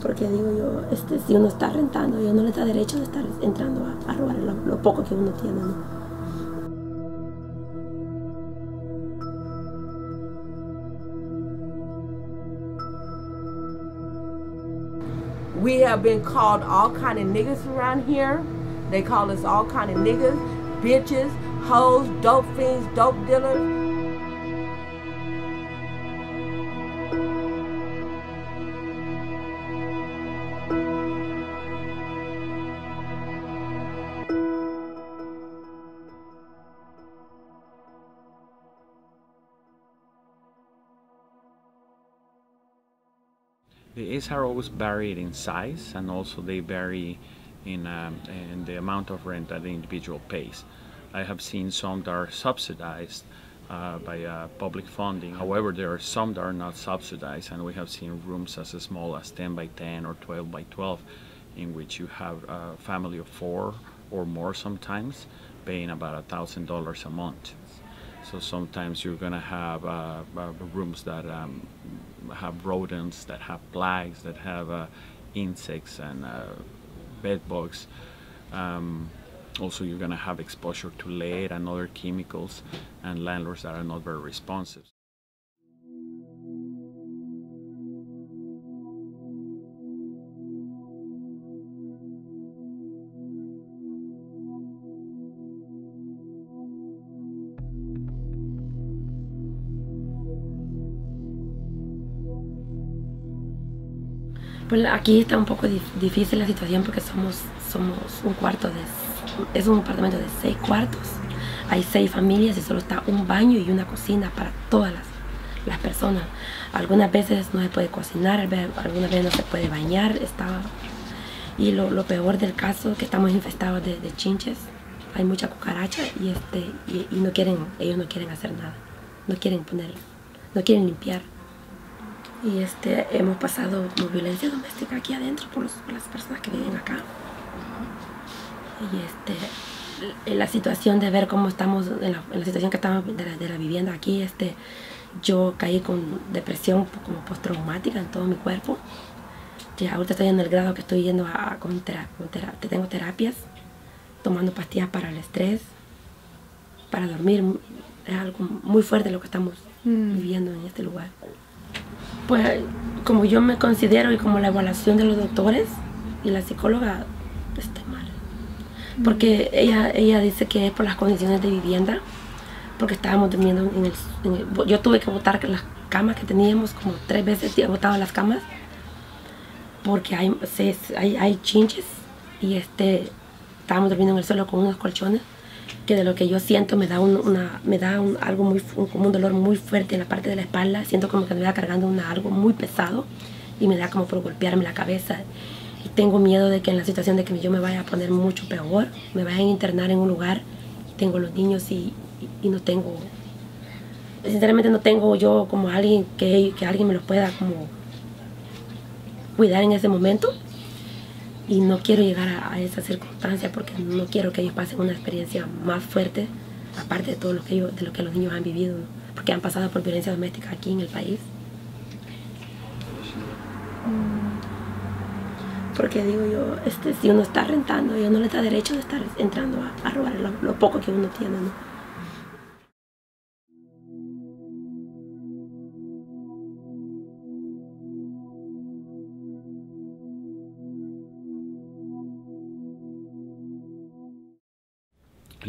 Porque digo yo, este, si uno está rentando, yo no le da derecho de estar entrando a, robar lo, lo poco que uno tiene. ¿no? We have been called all kind of niggas around here. They call us all kind of niggas, bitches, hoes, dope fiends, dope dealers. The always varied in size and also they vary in, um, in the amount of rent that the individual pays. I have seen some that are subsidized uh, by uh, public funding. However, there are some that are not subsidized and we have seen rooms as small as 10 by 10 or 12 by 12 in which you have a family of four or more sometimes paying about a thousand dollars a month. So sometimes you're gonna have uh, uh, rooms that um, have rodents, that have plagues, that have uh, insects and uh, bed bugs. Um, also, you're gonna have exposure to lead and other chemicals, and landlords that are not very responsive. Pues aquí está un poco difícil la situación porque somos, somos un cuarto de... Es un apartamento de seis cuartos. Hay seis familias y solo está un baño y una cocina para todas las, las personas. Algunas veces no se puede cocinar, algunas veces no se puede bañar. Está... Y lo, lo peor del caso es que estamos infestados de, de chinches. Hay mucha cucaracha y, este, y, y no quieren, ellos no quieren hacer nada. No quieren poner, no quieren limpiar y este hemos pasado violencia doméstica aquí adentro por, las personas que viven acá. Y este la situación de ver cómo estamos en la, situación que estamos de la, vivienda aquí este yo caí con depresión como postraumática en todo mi cuerpo. Ya ahorita estoy en el grado que estoy yendo a, con, tengo terapias tomando pastillas para el estrés para dormir es algo muy fuerte lo que estamos mm. viviendo en este lugar pues como yo me considero y como la evaluación de los doctores y la psicóloga, está mal. Porque ella, ella dice que es por las condiciones de vivienda, porque estábamos durmiendo en el, Yo tuve que botar las camas que teníamos, como tres veces he botado las camas, porque hay, hay, hay chinches y este, estábamos durmiendo en el suelo con unos colchones de lo que yo siento me da, una, me da algo muy, como un dolor muy fuerte en la parte de la espalda. Siento como que me va cargando una, algo muy pesado y me da como por golpearme la cabeza. Y tengo miedo de que en la situación de que yo me vaya a poner mucho peor, me vayan a internar en un lugar, y tengo los niños y, no tengo, sinceramente no tengo yo como alguien que, alguien me los pueda cuidar en ese momento y no quiero llegar a, esa circunstancia porque no quiero que ellos pasen una experiencia más fuerte, aparte de todo lo que, ellos, de lo que los niños han vivido, porque han pasado por violencia doméstica aquí en el país. Mm. Porque digo yo, este, si uno está rentando, yo no le da derecho de estar entrando a, robar lo, lo, poco que uno tiene. ¿no?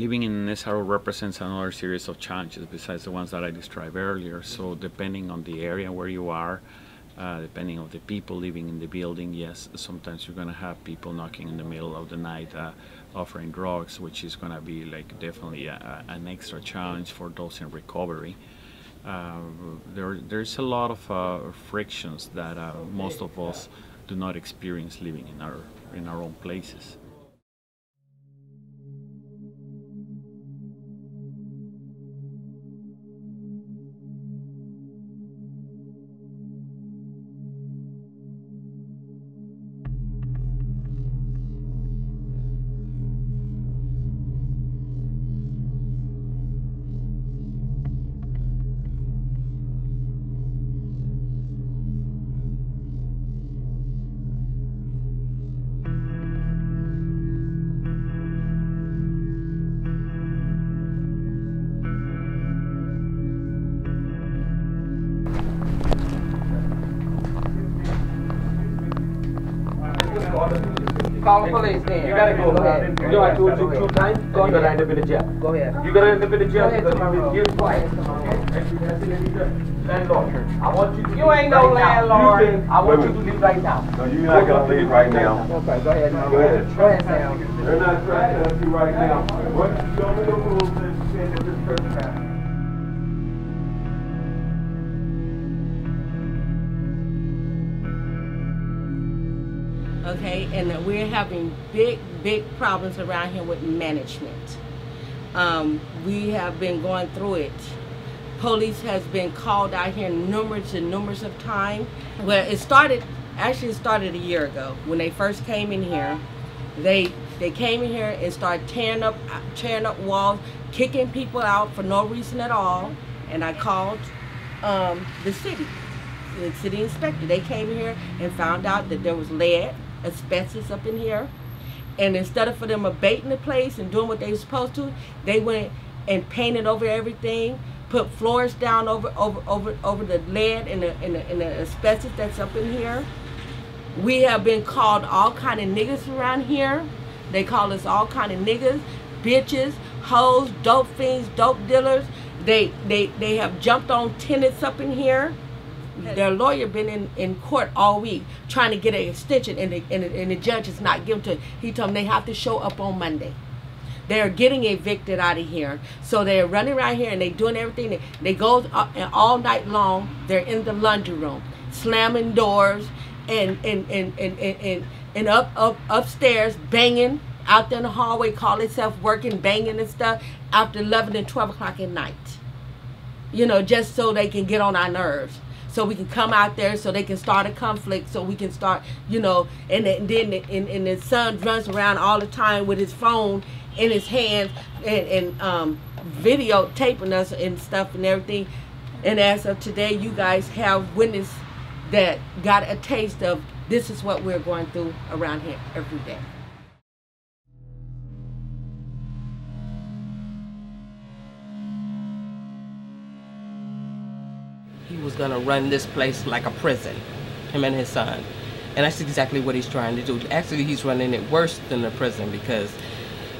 Living in an SRO represents another series of challenges besides the ones that I described earlier. So depending on the area where you are, uh, depending on the people living in the building, yes, sometimes you're going to have people knocking in the middle of the night uh, offering drugs, which is going to be like definitely a, a, an extra challenge for those in recovery. Uh, there, there's a lot of uh, frictions that uh, most of us do not experience living in our in our own places. Call the police then. You gotta go. Go ahead. You know I told you two times. Go You gotta end up in the jail. Go ahead. You gotta end up in the jail because you've on. been guilty twice. Landlord, I want you to. You ain't no landlord. You I want you to leave right now. No, you're not gonna leave right now. Okay, go ahead. Go ahead. Go ahead, Sam. They're not trying to help you right now. What, show me the rules okay, and that we're having big, big problems around here with management. Um, we have been going through it. Police has been called out here numerous and numerous of times. Well, it started, actually it started a year ago when they first came in here. They they came in here and started tearing up tearing up walls, kicking people out for no reason at all. And I called um, the city, the city inspector. They came here and found out that there was lead, asbestos up in here. And instead of for them abating the place and doing what they were supposed to, they went and painted over everything, put floors down over over over over the lead and the and the, and the asbestos that's up in here. We have been called all kind of niggas around here. They call us all kind of niggas, bitches, hoes, dope fiends, dope dealers. They they they have jumped on tenants up in here. Their lawyer been in, in court all week trying to get an extension, and the, and, the, and the judge is not giving to. He told them they have to show up on Monday. They are getting evicted out of here, so they're running around here and they're doing everything. They, they go and all night long. They're in the laundry room, slamming doors, and and and and and, and, up up upstairs banging out there in the hallway, call themselves working, banging and stuff after eleven and twelve o'clock at night you know, just so they can get on our nerves. So we can come out there, so they can start a conflict, so we can start, you know, and, then- then and, and the son runs around all the time with his phone in his hand and, and um, videotaping us and stuff and everything. And as of today, you guys have witnessed that got a taste of this is what we're going through around here every day. Was gonna run this place like a prison, him and his son. And that's exactly what he's trying to do. Actually, he's running it worse than a prison because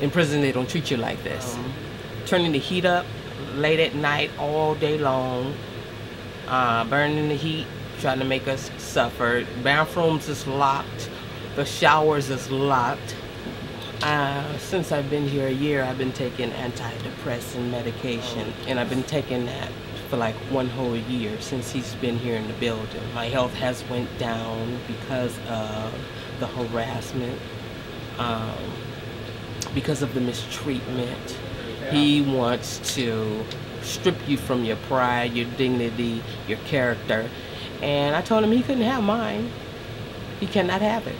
in prison they don't treat you like this. Turning the heat up late at night, all day long, uh, burning the heat, trying to make us suffer. Bathrooms is locked, the showers is locked. Uh, since I've been here a year, I've been taking antidepressant medication, and I've been taking that for like one whole year since he's been here in the building. My health has went down because of the harassment, um, because of the mistreatment. He wants to strip you from your pride, your dignity, your character, and I told him he couldn't have mine. He cannot have it.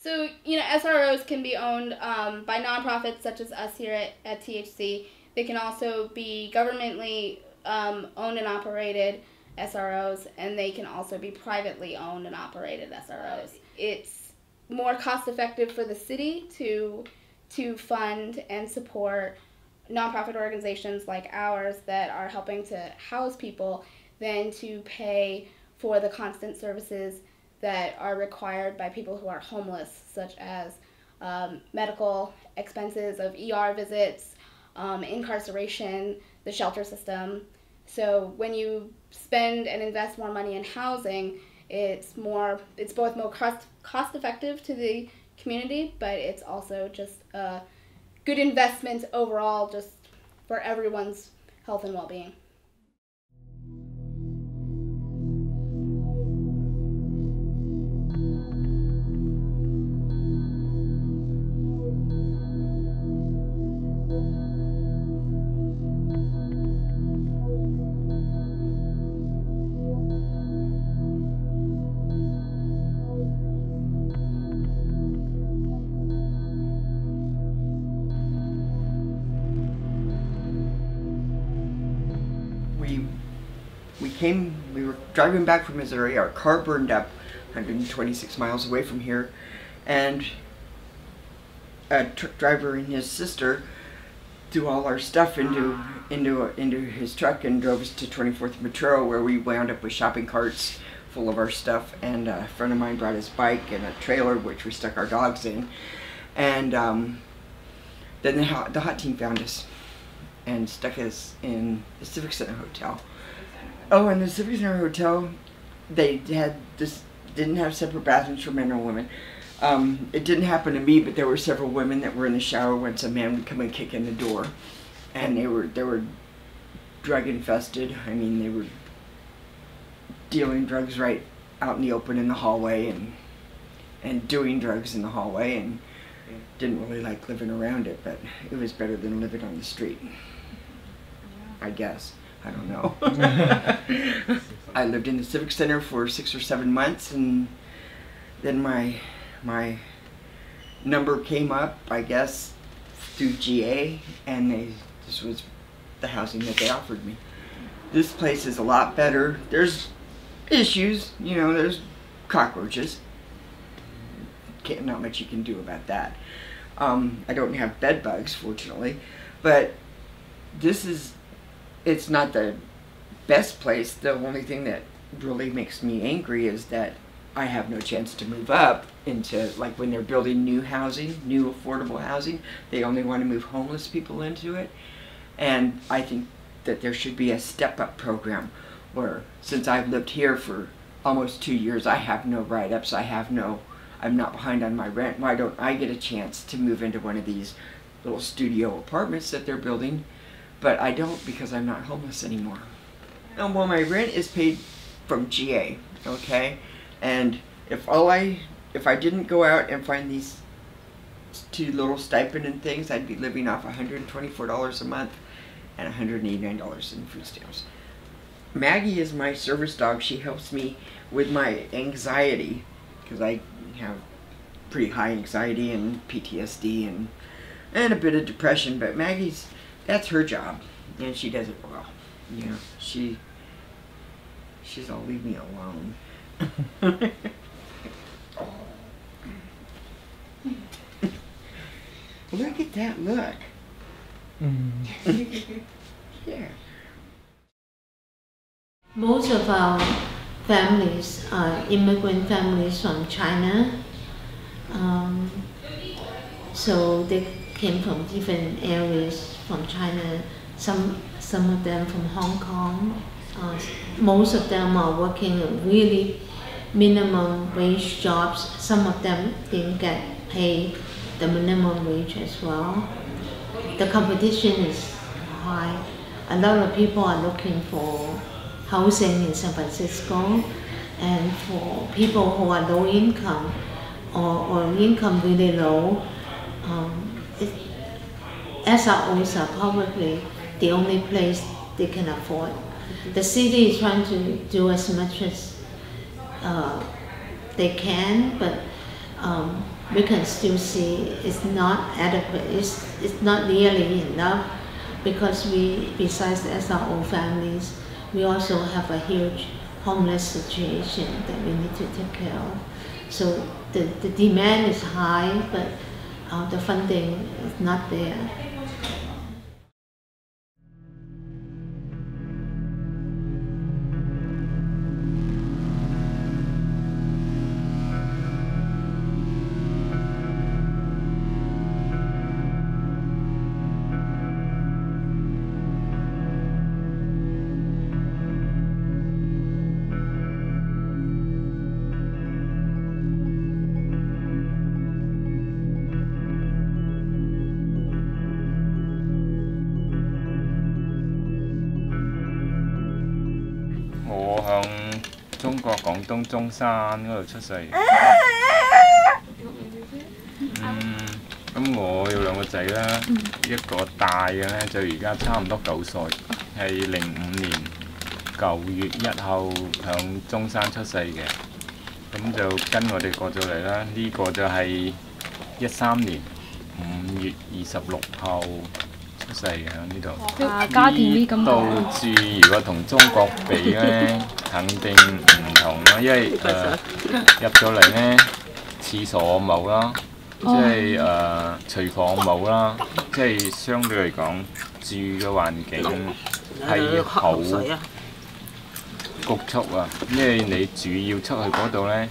So, you know, SROs can be owned um, by nonprofits such as us here at, at THC. They can also be governmentally um, owned and operated SROs, and they can also be privately owned and operated SROs. It's more cost effective for the city to to fund and support nonprofit organizations like ours that are helping to house people than to pay for the constant services that are required by people who are homeless, such as um, medical expenses of ER visits, um, incarceration, the shelter system. So when you spend and invest more money in housing, it's more it's both more cost cost effective to the community, but it's also just a good investment overall, just for everyone's health and well being. Came we were driving back from Missouri our car burned up 126 miles away from here and a truck driver and his sister threw all our stuff into into into his truck and drove us to 24th Metro where we wound up with shopping carts full of our stuff, and a friend of mine brought his bike and a trailer, which we stuck our dogs in. And um, then the hot, the hot team found us and stuck us in the Civic Center Hotel. Oh, and the Civic Center Hotel, they had this didn't have separate bathrooms for men or women. Um, it didn't happen to me, but there were several women that were in the shower when some man would come and kick in the door, and they were they were drug infested. I mean, they were dealing drugs right out in the open in the hallway and and doing drugs in the hallway and didn't really like living around it, but it was better than living on the street. I guess. I don't know. I lived in the Civic Center for six or seven months and then my my number came up, I guess, through GA and they this was the housing that they offered me. This place is a lot better. There's issues, you know, there's cockroaches. Can't, not much you can do about that. Um, I don't have bed bugs, fortunately, but this is, it's not the best place. The only thing that really makes me angry is that I have no chance to move up into, like when they're building new housing, new affordable housing, they only want to move homeless people into it. And I think that there should be a step up program where since I've lived here for almost two years, I have no write ups, I have no, I'm not behind on my rent. Why don't I get a chance to move into one of these little studio apartments that they're building? But I don't because I'm not homeless anymore. And well, my rent is paid from GA, okay? And if all I, if I didn't go out and find these two little stipend and things, I'd be living off $124 a month and $189 in food stamps. Maggie is my service dog. She helps me with my anxiety because I have pretty high anxiety and PTSD and and a bit of depression. But Maggie's that's her job, and she does it well. You know, she she's all leave me alone. look at that look. yeah. Most of our families are immigrant families from China. Um, so they came from different areas from China. Some some of them from Hong Kong. Uh, most of them are working really minimum wage jobs. Some of them didn't get paid the minimum wage as well. The competition is high. A lot of people are looking for housing in San Francisco and for people who are low income or, or income really low, um, SROs are probably the only place they can afford. The city is trying to do as much as uh, they can, but um, we can still see it's not adequate. It's, it's not nearly enough because we, besides the SRO families, we also have a huge homeless situation that we need to take care of. So the, the demand is high, but uh, the funding is not there. 東中山嗰度出世。嗯，咁我有兩個仔啦，一個大嘅呢，就而家差唔多九歲，係零五年九月一號響中山出世嘅，咁就跟我哋過咗嚟啦。呢、個就係一三年五月二十六號出世嘅喺呢度。哇家庭呢咁到住如果同中國比咧，肯定唔 同啦，因為誒、呃入咗嚟咧，廁所冇啦，即係誒、呃、廚房冇啦，即係相對嚟講住嘅環境係好 局促啊，因為你主要出去嗰度呢，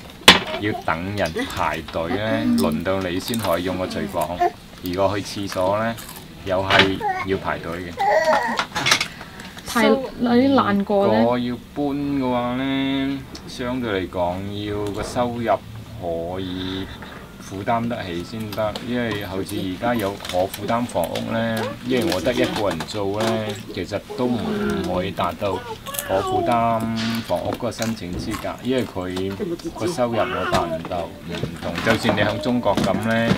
要等人排隊呢，輪到你先可以用個廚房。如果去廁所呢，又係要排隊嘅。 太有啲難過咧。我要搬嘅話呢，相對嚟講要個收入可以負擔得起先得，因為好似而家有可負擔房屋呢，因為我得一個人做呢，其實都唔可以達到可負擔房屋嗰個申請資格，因為佢個收入我達唔到，唔同。就算你喺中國咁呢，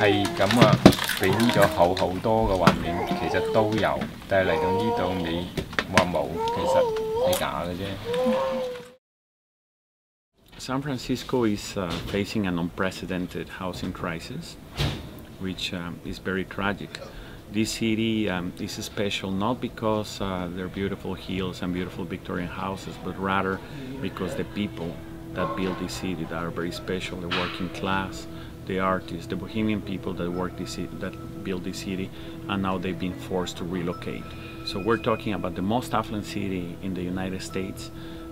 係咁啊，比呢度好好多嘅環境， 其实都有，但系嚟到呢度你话冇，其实系假嘅啫。 San Francisco is uh, facing an unprecedented housing crisis, which um, is very tragic. This city um, is special not because uh, there are beautiful hills and beautiful Victorian houses, but rather because the people that build this city that are very special, the working class, the artists, the Bohemian people that work this that built this city, and now they've been forced to relocate. So we're talking about the most affluent city in the United States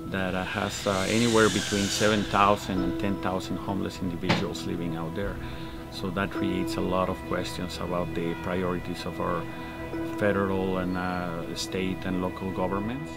that uh, has uh, anywhere between 7,000 and 10,000 homeless individuals living out there. So that creates a lot of questions about the priorities of our federal and uh, state and local governments.